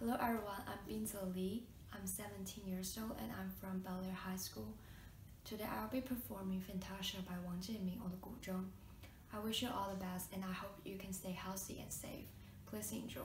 Hello everyone, I'm Binze Li. I'm 17 years old and I'm from Bellaire High School. Today I'll be performing Fantasia by Wang Jianming on the guzheng. I wish you all the best and I hope you can stay healthy and safe. Please enjoy.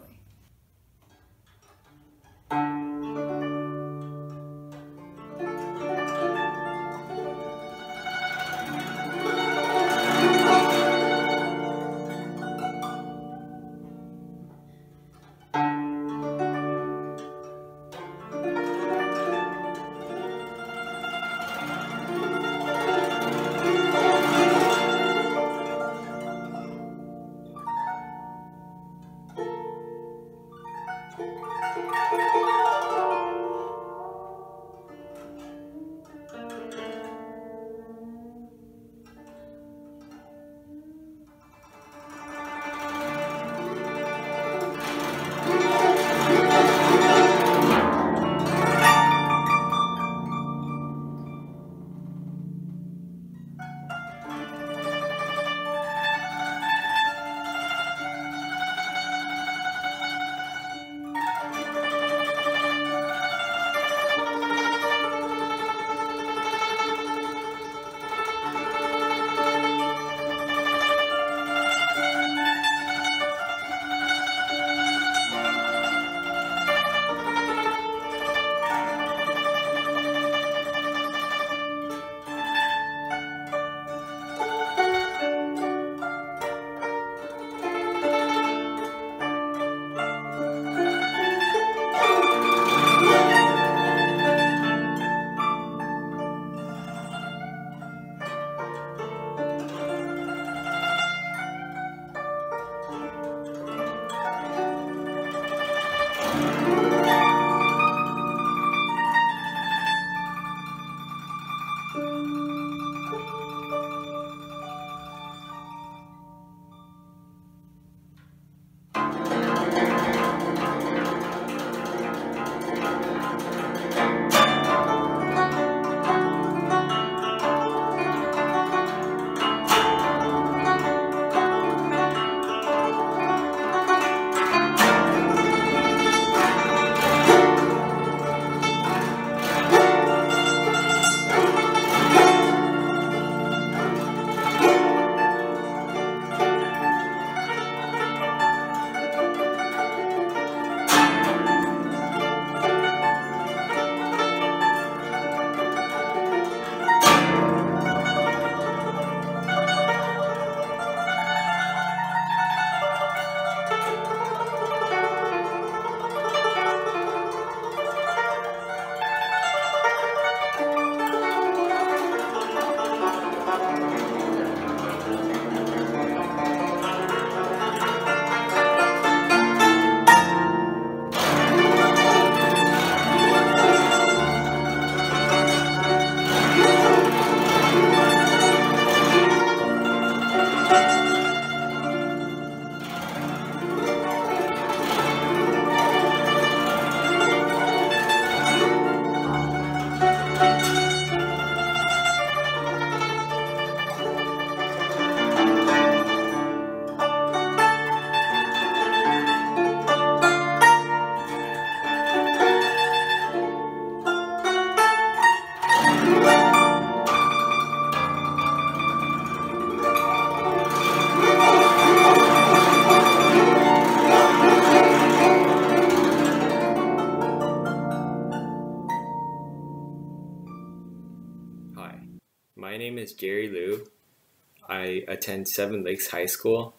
I attend Seven Lakes High School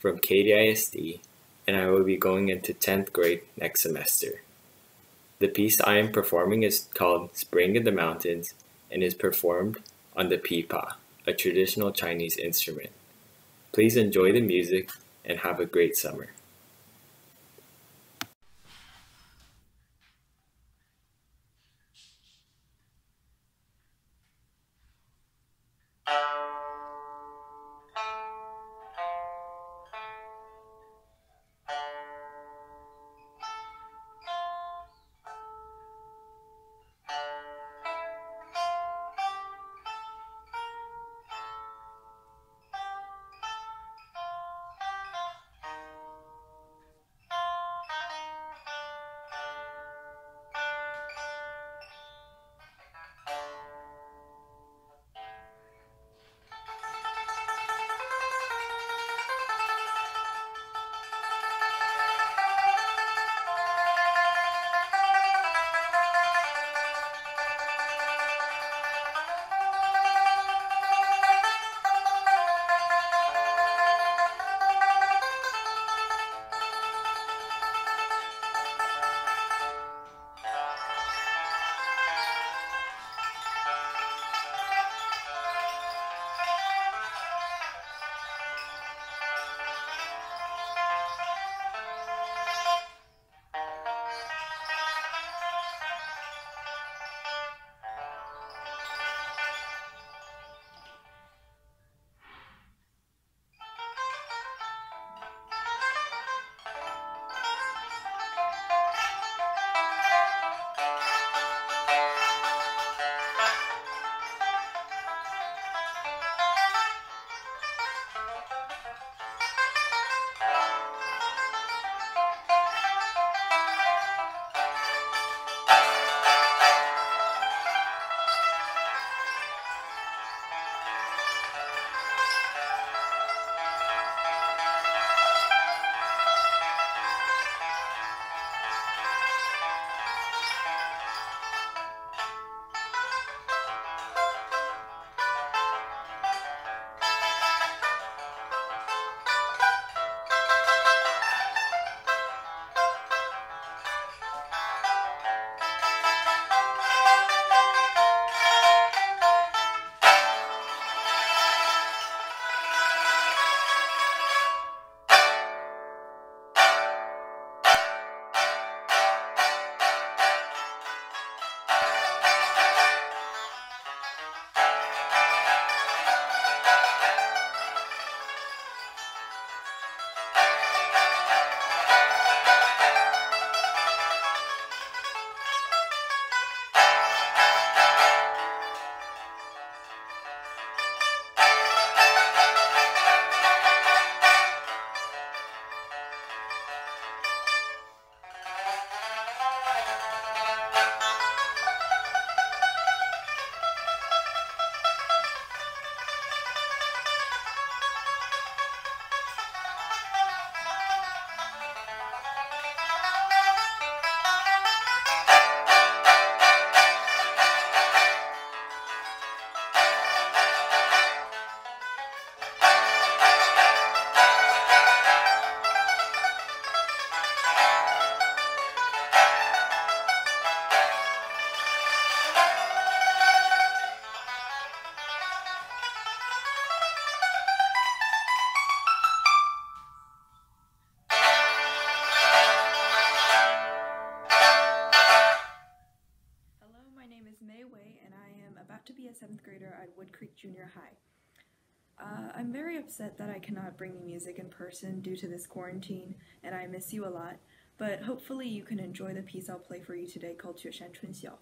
from Katy ISD, and I will be going into 10th grade next semester. The piece I am performing is called Spring in the Mountains and is performed on the pipa, a traditional Chinese instrument. Please enjoy the music and have a great summer. cannot bring you music in person due to this quarantine, and I miss you a lot, but hopefully you can enjoy the piece I'll play for you today called 雪山春晓.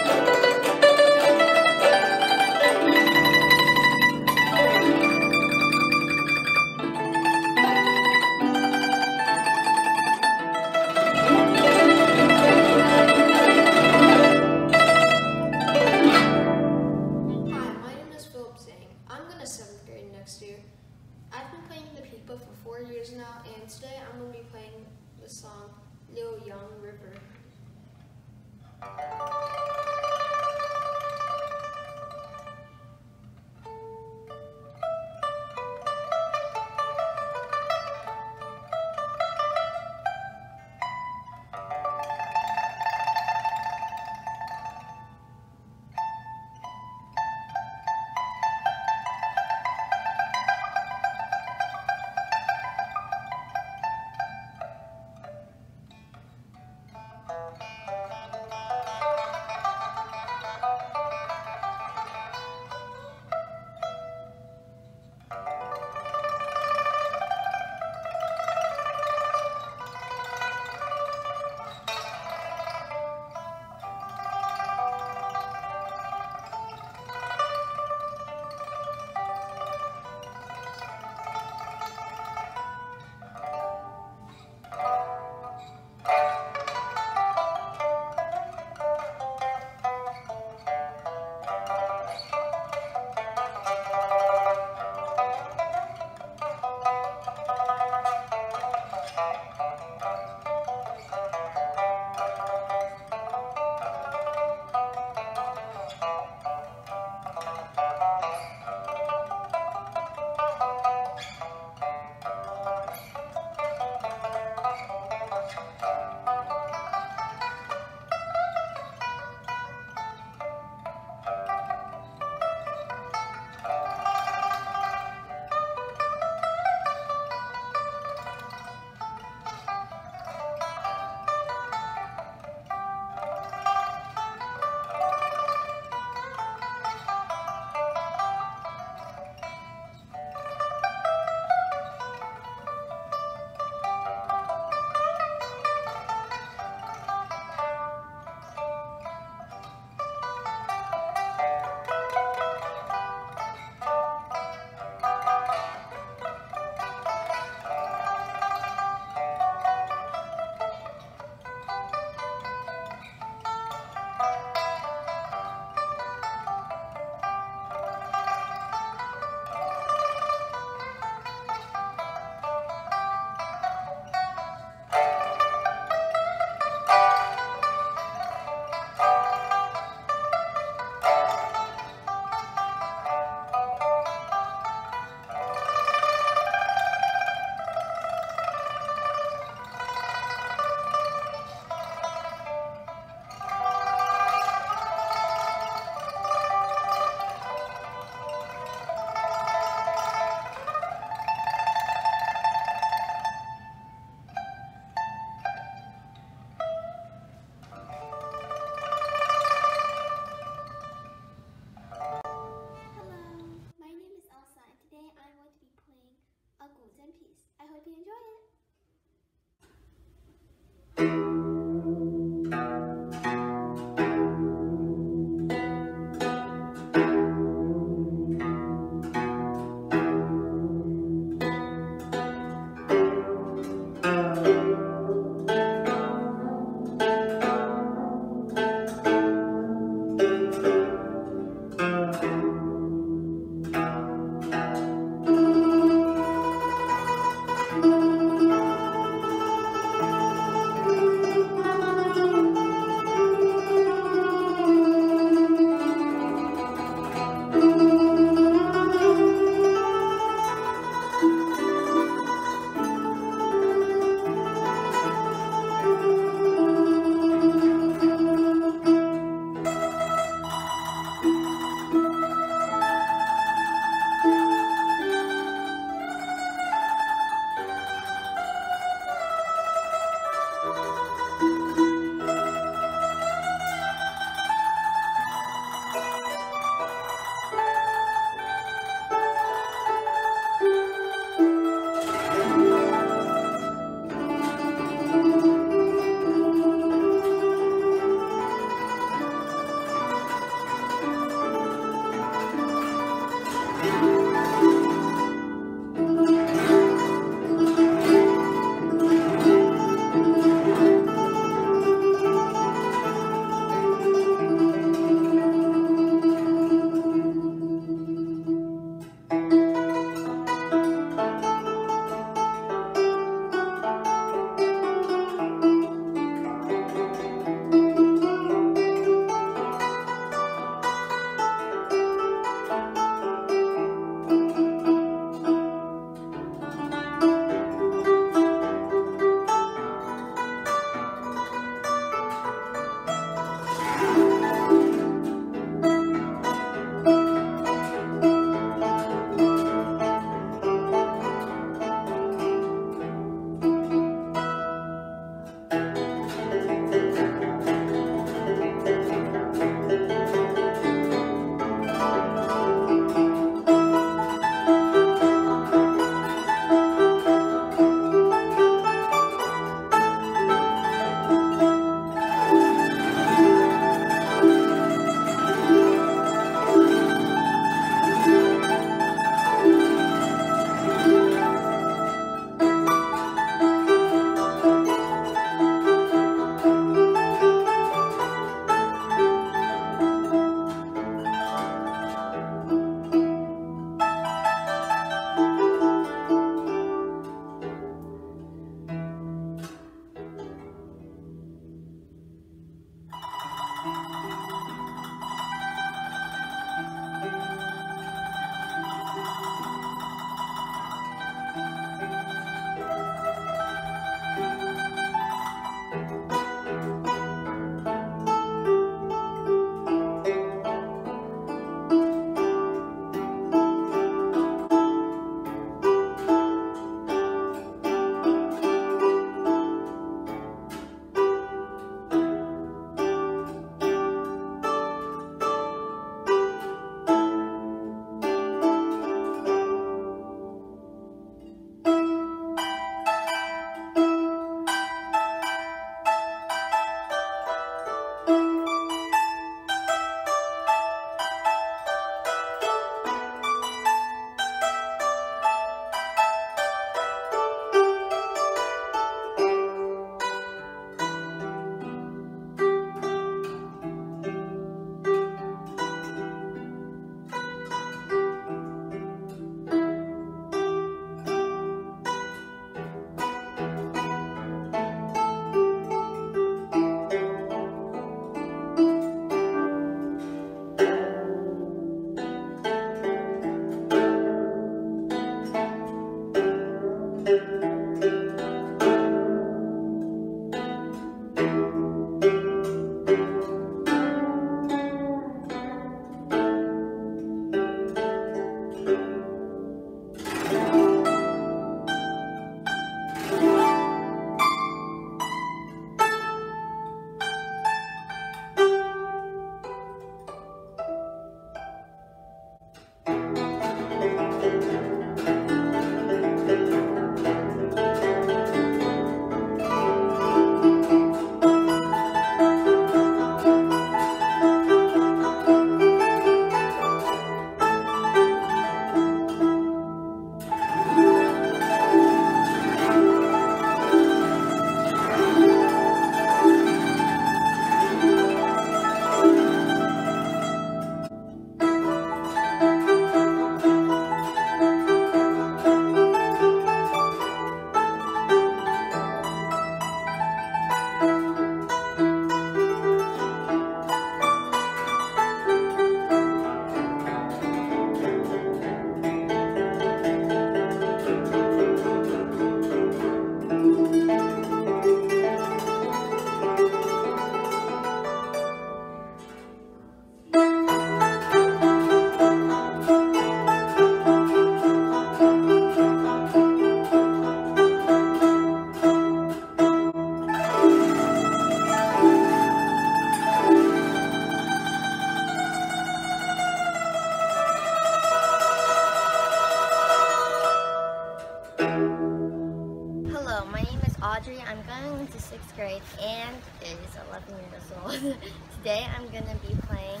Going into sixth grade and is 11 years old. Today I'm going to be playing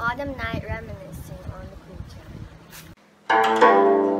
Autumn Night Reminiscing on the Cool